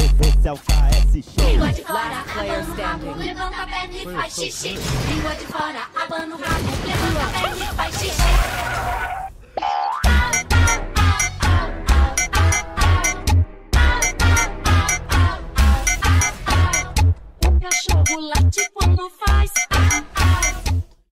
Esse é o KS Show. Língua de fora, abano o rabo, levanta a perna e faz xixi. Língua de fora, abano o rabo, levanta a perna e faz xixi. O cachorro late